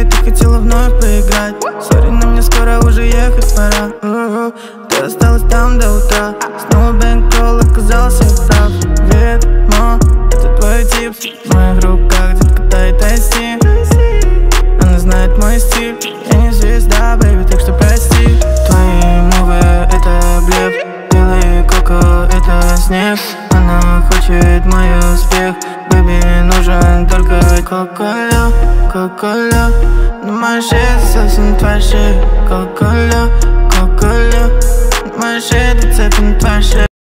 и ты хотела вновь поиграть. Sorry, но мне скоро уже ехать пора. Ты осталась там до утра. Снова bankroll оказался прав. Ведьма, это твой тип. В моих руках детка дай тайси Она знает мой стиль. Я не звезда, baby, так что прости. Твои move ы это блеф. Белый коко это снег. Она хочет мой успех. Бэби, нужен только коко. Coca-Cola. Numai ședințe sunt vașe Coca-Cola, Coca-Cola. Numai ședințe sunt vașe